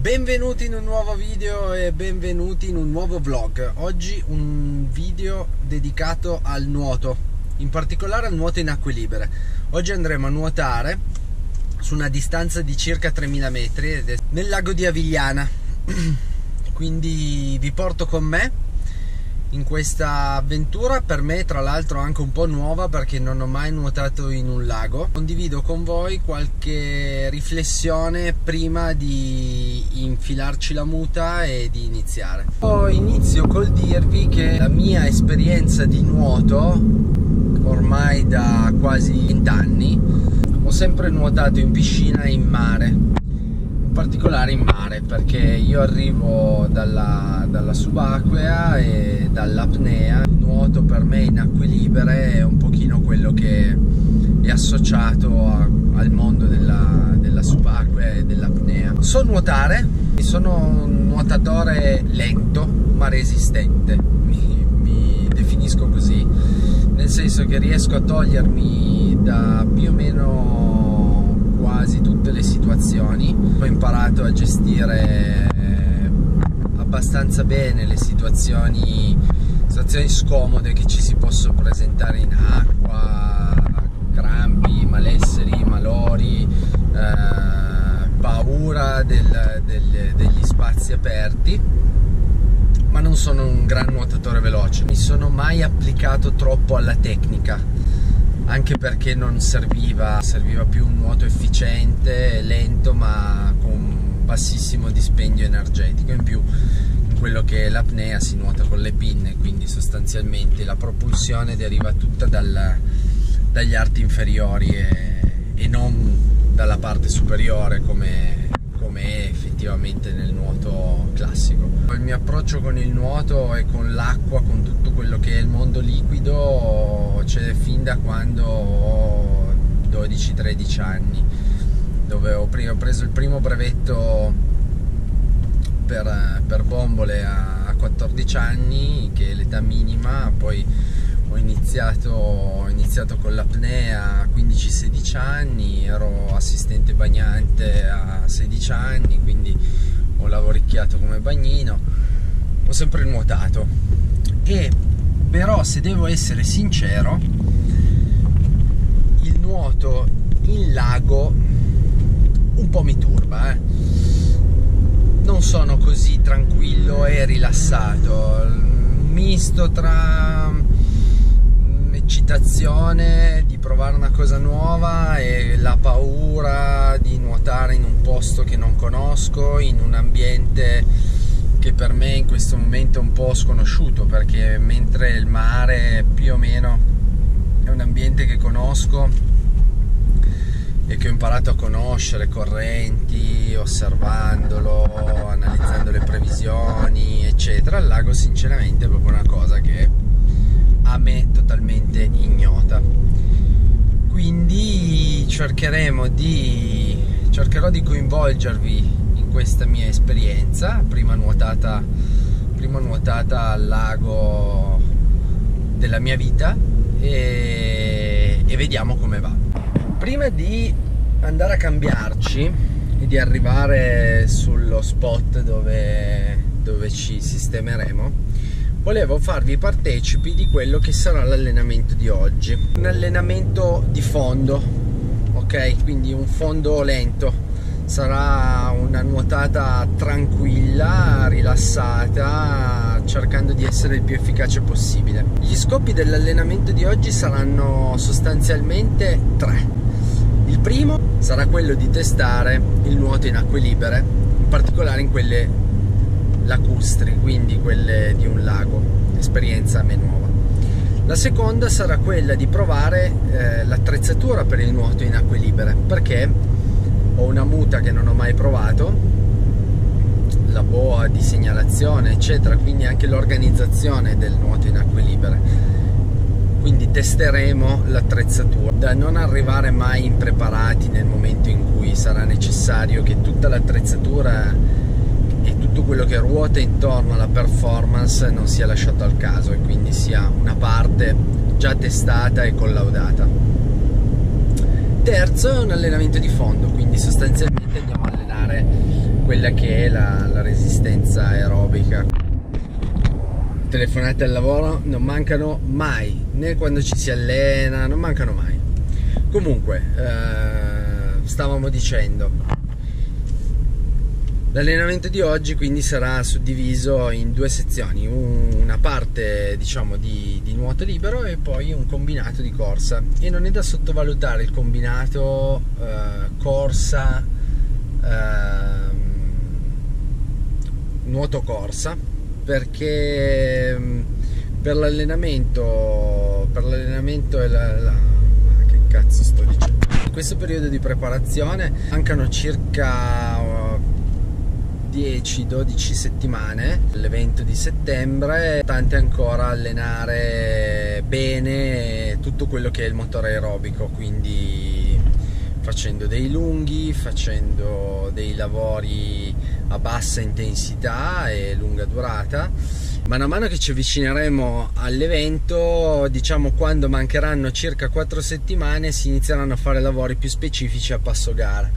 Benvenuti in un nuovo video e benvenuti in un nuovo vlog. Oggi un video dedicato al nuoto, in particolare al nuoto in acque libere. Oggi andremo a nuotare su una distanza di circa 3000 metri nel lago di Avigliana. Quindi vi porto con me in questa avventura per me tra l'altro anche un po' nuova perché non ho mai nuotato in un lago. Condivido con voi qualche riflessione prima di infilarci la muta e di iniziare. Inizio col dirvi che la mia esperienza di nuoto ormai da quasi 20 anni ho sempre nuotato in piscina e in mare particolare in mare perché io arrivo dalla, dalla subacquea e dall'apnea. Il nuoto per me in acque libere è un pochino quello che è associato a, al mondo della, della subacquea e dell'apnea. So nuotare sono un nuotatore lento ma resistente mi, mi definisco così. Nel senso che riesco a togliermi da più o meno quasi tutte le situazioni. Ho imparato a gestire eh, abbastanza bene le situazioni, situazioni scomode che ci si possono presentare in acqua, crampi, malesseri, malori, eh, paura del, del, degli spazi aperti. Ma non sono un gran nuotatore veloce. Mi sono mai applicato troppo alla tecnica anche perché non serviva, serviva più un nuoto efficiente, lento ma con bassissimo dispendio energetico. In più in quello che è l'apnea si nuota con le pinne, quindi sostanzialmente la propulsione deriva tutta dal, dagli arti inferiori e, e non dalla parte superiore come, è effettivamente nel nuoto classico. Il mio approccio con il nuoto e con l'acqua, con tutto quello che è il mondo liquido, c'è fin da quando ho 12-13 anni, dove ho, preso il primo brevetto per, per bombole a 14 anni, che è l'età minima, poi ho iniziato, ho iniziato con l'apnea a 15-16 anni, ero assistente bagnante a 16 anni, quindi ho lavoricchiato come bagnino, ho sempre nuotato e però se devo essere sincero il nuoto in lago un po' mi turba eh? non sono così tranquillo e rilassato misto tra l'eccitazione di provare una cosa nuova e la paura di nuotare in un posto che non conosco, in un ambiente che per me in questo momento è un po' sconosciuto perché mentre il mare più o meno è un ambiente che conosco e che ho imparato a conoscere correnti, osservandolo, analizzando le previsioni, eccetera, il lago sinceramente è proprio una cosa che a me totalmente ignota. Quindi cercheremo di cercherò di coinvolgervi in questa mia esperienza, prima nuotata, prima nuotata al lago della mia vita e, e vediamo come va. Prima di andare a cambiarci e di arrivare sullo spot dove, dove ci sistemeremo, volevo farvi partecipi di quello che sarà l'allenamento di oggi. Un allenamento di fondo ok? Quindi un fondo lento. Sarà una nuotata tranquilla rilassata cercando di essere il più efficace possibile. Gli scopi dell'allenamento di oggi saranno sostanzialmente tre. Il primo sarà quello di testare il nuoto in acque libere in particolare in quelle lacustri, quindi quelle di un lago, esperienza a me nuova. La seconda sarà quella di provare eh, l'attrezzatura per il nuoto in acque libere, perché ho una muta che non ho mai provato, la boa di segnalazione, eccetera, quindi anche l'organizzazione del nuoto in acque libere. Quindi testeremo l'attrezzatura, da non arrivare mai impreparati nel momento in cui sarà necessario che tutta l'attrezzatura e tutto quello che ruota intorno alla performance non sia lasciato al caso e quindi sia una parte già testata e collaudata. terzo è un allenamento di fondo, quindi sostanzialmente andiamo a allenare quella che è la, la resistenza aerobica. Telefonate al lavoro non mancano mai, né quando ci si allena, non mancano mai. Comunque, eh, stavamo dicendo, L'allenamento di oggi quindi sarà suddiviso in due sezioni, una parte diciamo di, di, nuoto libero e poi un combinato di corsa. E non è da sottovalutare il combinato eh, corsa eh, nuoto corsa perché mm, per l'allenamento per l'allenamento e la, la che cazzo sto dicendo? In questo periodo di preparazione mancano circa 10-12 settimane. L'evento di settembre tante ancora allenare bene tutto quello che è il motore aerobico quindi facendo dei lunghi facendo dei lavori a bassa intensità e lunga durata. Man mano che ci avvicineremo all'evento diciamo quando mancheranno circa 4 settimane si inizieranno a fare lavori più specifici a passo gara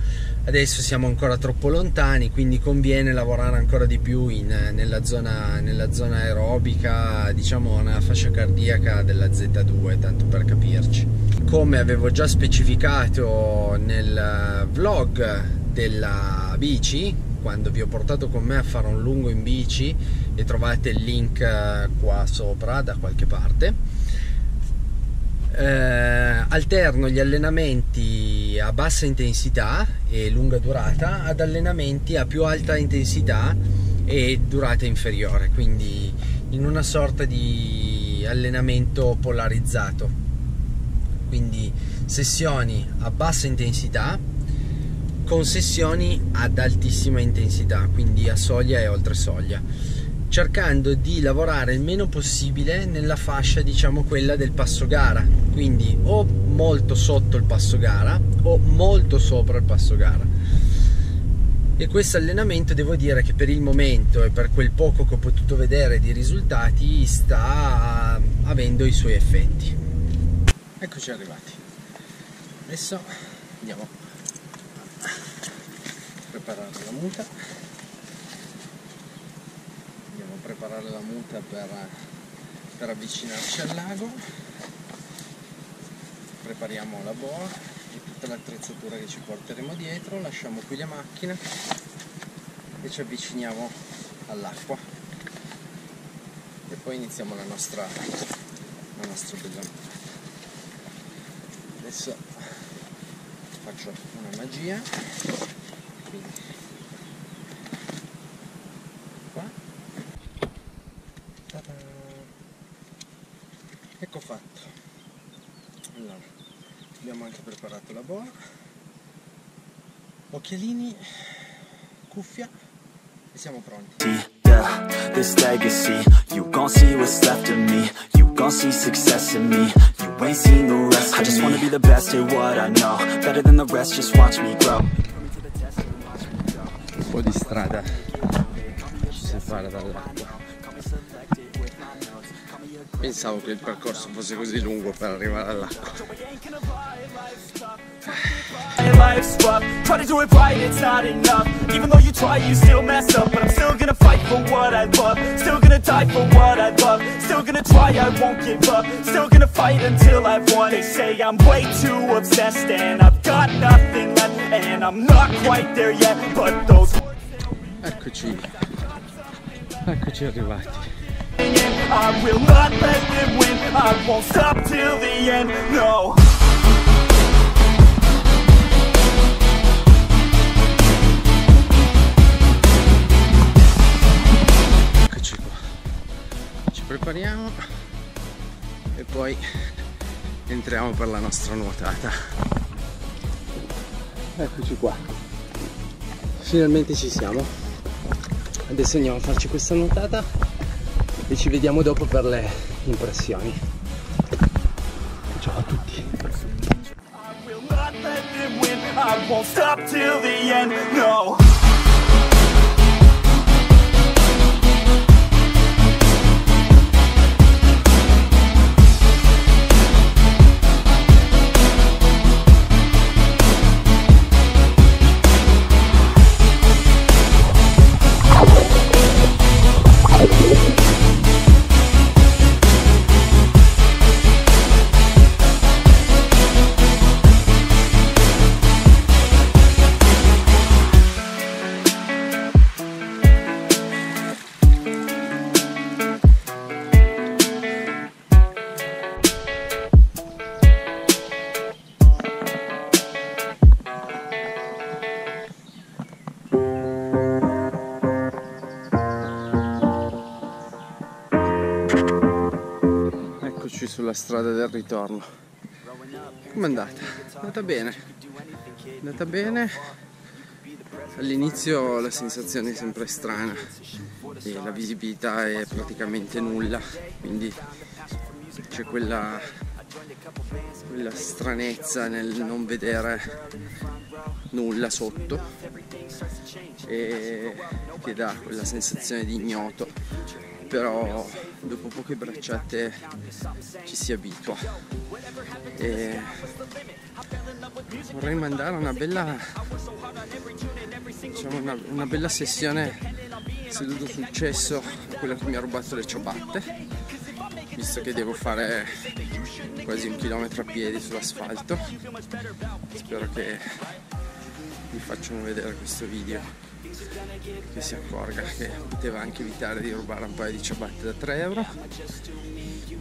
adesso siamo ancora troppo lontani quindi conviene lavorare ancora di più in, nella, zona, nella zona aerobica diciamo nella fascia cardiaca della Z2 tanto per capirci. Come avevo già specificato nel vlog della bici quando vi ho portato con me a fare un lungo in bici e trovate il link qua sopra da qualche parte eh, alterno gli allenamenti a bassa intensità e lunga durata ad allenamenti a più alta intensità e durata inferiore, quindi in una sorta di allenamento polarizzato. Quindi sessioni a bassa intensità con sessioni ad altissima intensità, quindi a soglia e oltre soglia cercando di lavorare il meno possibile nella fascia diciamo quella del passo gara. Quindi o molto sotto il passo gara o molto sopra il passo gara. E questo allenamento devo dire che per il momento e per quel poco che ho potuto vedere di risultati sta avendo i suoi effetti. Eccoci arrivati. Adesso andiamo a preparare la muta preparare la muta per, per avvicinarci al lago. Prepariamo la boa e tutta l'attrezzatura che ci porteremo dietro. Lasciamo qui la macchina e ci avviciniamo all'acqua. E poi iniziamo la nostra, la nostra bella muta adesso faccio una magia. Quindi abbiamo anche preparato la boa. Occhialini cuffia e siamo pronti. This legacy? You gon' see what's left of me. You gon' see success in me. You ain't seen the rest I just wanna be the best at what I know. Better than the rest, just watch me grow. Un po' di strada. Ci separa dall'acqua Pensavo che il percorso fosse così lungo per arrivare all'acqua. for what I love Still gonna die for what I love Still gonna try, I won't give up Still gonna fight until I've won They say I'm way too obsessed And I've got nothing left And I'm not quite there yet But those Eccoci Eccoci arrivati I will not let them win. I won't stop till the end, no. Eccoci qua. Ci prepariamo E poi entriamo per la nostra nuotata. Eccoci qua. Finalmente ci siamo. Adesso andiamo a farci questa nuotata e ci vediamo dopo per le impressioni. Ciao a tutti strada del ritorno. Com'è andata? È andata bene. È andata bene. All'inizio la sensazione è sempre strana e la visibilità è praticamente nulla, quindi c'è quella, quella stranezza nel non vedere nulla sotto e che dà quella sensazione di ignoto però dopo poche bracciate ci si abitua. E vorrei mandare una bella diciamo una, una bella sessione seduto sul cesso quella che mi ha rubato le ciabatte visto che devo fare quasi un chilometro a piedi sull'asfalto. Spero che vi facciano vedere questo video che si accorga che poteva anche evitare di rubare un paio di ciabatte da 3 euro?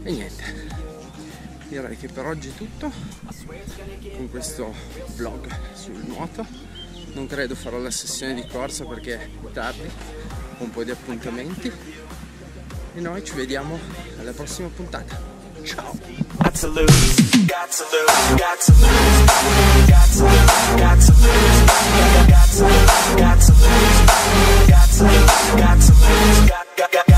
E niente. Direi che per oggi è tutto. Con questo vlog sul nuoto. Non credo farò la sessione di corsa perché è tardi. Ho un po' di appuntamenti. E noi ci vediamo alla prossima puntata. Ciao some, got some, got some, got some, got some, got some.